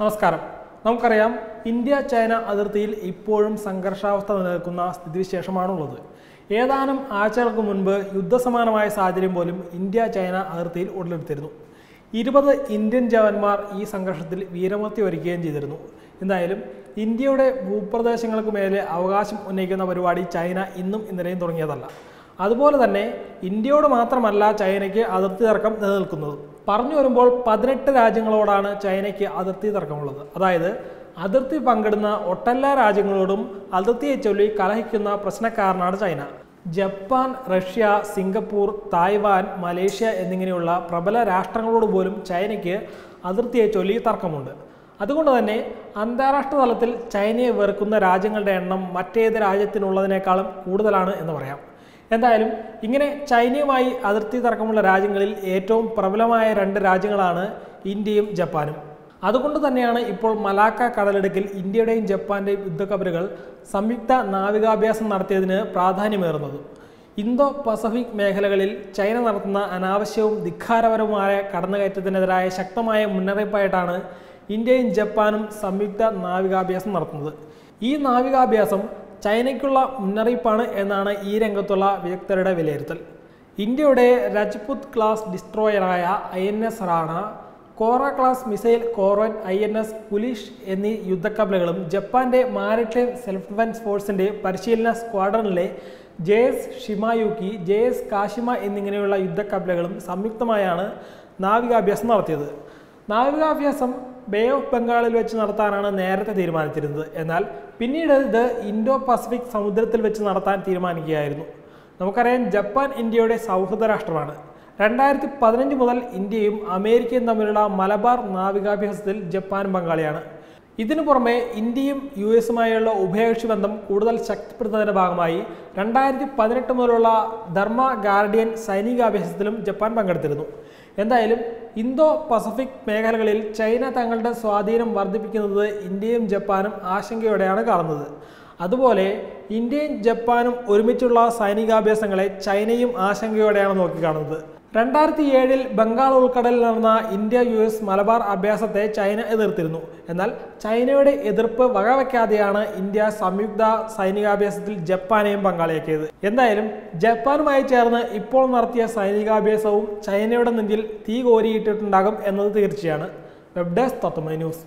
നമസ്കാരം. നമുക്കറിയാം India China അതിർത്തിയിൽ ഇപ്പോഴും സംഘർഷാവസ്ഥ നിലനിൽക്കുന്ന സ്ഥിതിവിശേഷമാണുള്ളത്. ഏതാനും ആഴ്ചകൾക്ക് മുൻപ് യുദ്ധസമാനമായ സാഹചര്യം പോലും ഇന്ത്യ ചൈന അതിർത്തിയിൽ ഉടലെടുത്തിരുന്നു. ഇരുപത് ഇന്ത്യൻ ജവാന്മാർ ഈ സംഘർഷത്തിൽ വീരമൃത്യു വരിക്കുകയും ചെയ്തിരുന്നു. എന്തായാലും ഇന്ത്യയുടെ ഭൂപ്രദേശങ്ങൾക്ക് മേലെ അവകാശം ഉന്നയിക്കുന്ന പരിപാടി ചൈന ഇന്നും ഇന്നലെയും തുടങ്ങിയതല്ല. അതുപോലെ തന്നെ ഇന്ത്യയോട് മാത്രമല്ല ചൈനയ്ക്ക് അതിർത്തി തർക്കം നിലനിൽക്കുന്നത്. പറഞ്ഞു വരുമ്പോൾ പതിനെട്ട് രാജ്യങ്ങളോടാണ് ചൈനയ്ക്ക് അതിർത്തി തർക്കമുള്ളത്. അതായത് അതിർത്തി പങ്കിടുന്ന ഒട്ടെല്ലാ രാജ്യങ്ങളോടും അതിർത്തിയെ ചൊല്ലി കലഹിക്കുന്ന പ്രശ്നക്കാരനാണ് China. Japan Russia Singapore Taiwan Malaysia എന്നിങ്ങനെയുള്ള പ്രബല രാഷ്ട്രങ്ങളോട് പോലും ചൈനയ്ക്ക് അതിർത്തിയെ ചൊല്ലി തർക്കമുണ്ട്. അതുകൊണ്ട് തന്നെ അന്താരാഷ്ട്ര തലത്തിൽ ചൈനയെ വെറുക്കുന്ന രാജ്യങ്ങളുടെ എണ്ണം മറ്റേത് രാജ്യത്തിനുള്ളതിനേക്കാളും കൂടുതലാണ് എന്ന് പറയാം. എന്തായാലും ഇങ്ങനെ ചൈനയുമായി അതിർത്തി തർക്കമുള്ള രാജ്യങ്ങളിൽ ഏറ്റവും പ്രബലമായ രണ്ട് രാജ്യങ്ങളാണ് ഇന്ത്യയും ജപ്പാനും. അതുകൊണ്ട് തന്നെയാണ് ഇപ്പോൾ മലാക്ക കടലിടുക്കിൽ ഇന്ത്യയുടെയും ജപ്പാന്റെയും യുദ്ധക്കപ്പലുകൾ സംയുക്ത നാവികാഭ്യാസം നടത്തിയതിന് പ്രാധാന്യമേറുന്നത്. ഇന്തോ പസഫിക് മേഖലകളിൽ ചൈന നടത്തുന്ന അനാവശ്യവും ധിക്കാരപരവുമായ കടന്നുകയറ്റത്തിനെതിരായ ശക്തമായ മുന്നറിയിപ്പായിട്ടാണ് ഇന്ത്യയും ജപ്പാനും സംയുക്ത നാവികാഭ്യാസം നടത്തുന്നത്. ഈ നാവികാഭ്യാസം ചൈനയ്ക്കുള്ള മുന്നറിയിപ്പാണ് എന്നാണ് ഈ രംഗത്തുള്ള വിദഗ്ധരുടെ വിലയിരുത്തൽ. ഇന്ത്യയുടെ Rajput class ഡിസ്ട്രോയറായ I N S Rana Kora class missile കോറോൻ I N S Kulish എന്നീ യുദ്ധക്കപ്പലുകളും ജപ്പാന്റെ മാരിടൈം സെൽഫ് ഡിഫൻസ് ഫോഴ്സിന്റെ പരിശീലന സ്ക്വാഡ്രണിലെ J S Shimayuki J S Kashima എന്നിങ്ങനെയുള്ള യുദ്ധക്കപ്പലുകളും സംയുക്തമായാണ് നാവികാഭ്യാസം നടത്തിയത്. നാവികാഭ്യാസം ബേ ഓഫ് ബംഗാളിൽ വെച്ച് നടത്താനാണ് നേരത്തെ തീരുമാനിച്ചിരുന്നത്. എന്നാൽ പിന്നീട് ഇത് ഇൻഡോ പസഫിക് സമുദ്രത്തിൽ വെച്ച് നടത്താൻ തീരുമാനിക്കുകയായിരുന്നു. നമുക്കറിയാം ജപ്പാൻ ഇന്ത്യയുടെ സൗഹൃദ രാഷ്ട്രമാണ്. രണ്ടായിരത്തി പതിനഞ്ച് മുതൽ ഇന്ത്യയും അമേരിക്കയും തമ്മിലുള്ള മലബാർ നാവികാഭ്യാസത്തിൽ ജപ്പാനും പങ്കാളിയാണ്. ഇതിനു പുറമെ ഇന്ത്യയും യു എസുമായുള്ള ഉഭയകക്ഷി ബന്ധം കൂടുതൽ ശക്തിപ്പെടുത്തുന്നതിന്റെ ഭാഗമായി രണ്ടായിരത്തി പതിനെട്ട് മുതലുള്ള ധർമ്മ ഗാർഡിയൻ സൈനികാഭ്യാസത്തിലും ജപ്പാൻ പങ്കെടുത്തിരുന്നു. എന്തായാലും ഇന്തോ പസഫിക് മേഖലകളിൽ ചൈന തങ്ങളുടെ സ്വാധീനം വർദ്ധിപ്പിക്കുന്നത് ഇന്ത്യയും ജപ്പാനും ആശങ്കയോടെയാണ് കാണുന്നത്. അതുപോലെ ഇന്ത്യയും ജപ്പാനും ഒരുമിച്ചുള്ള സൈനികാഭ്യാസങ്ങളെ ചൈനയും ആശങ്കയോടെയാണ് നോക്കിക്കാണുന്നത്. രണ്ടായിരത്തി ഏഴിൽ ബംഗാൾ ഉൾക്കടലിൽ നടന്ന ഇന്ത്യ യു എസ് മലബാർ അഭ്യാസത്തെ ചൈന എതിർത്തിരുന്നു. എന്നാൽ ചൈനയുടെ എതിർപ്പ് വകവയ്ക്കാതെയാണ് ഇന്ത്യ സംയുക്ത സൈനികാഭ്യാസത്തിൽ ജപ്പാനെയും പങ്കാളിയാക്കിയത്. എന്തായാലും ജപ്പാനുമായി ചേർന്ന് ഇപ്പോൾ നടത്തിയ സൈനികാഭ്യാസവും ചൈനയുടെ നെഞ്ചിൽ തീ കോരിയിട്ടിട്ടുണ്ടാകും എന്നത് തീർച്ചയാണ്. വെബ് ഡെസ്ക് തത്വമൈ ന്യൂസ്